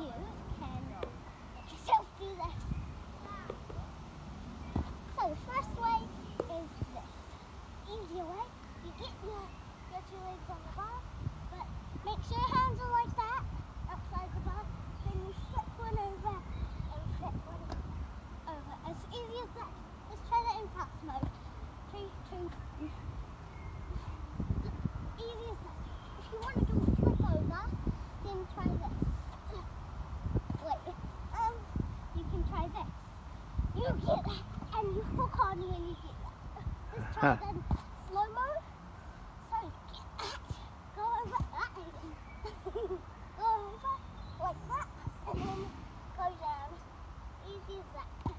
you can yourself do this. So the first way is this. Easier way, you get your, your two legs on the bar, but make sure your hands are like that, outside the bar, then you flip one over and flip one over. As easy as that. Let's try that in fast mode. Three, two, easy as that. If you want to do a flip over, then try this. Wait, um, you can try this. And you hook on when you get that. Let's try then slow mo. So get that, go over that, go over like that, and then go down. Easy as that.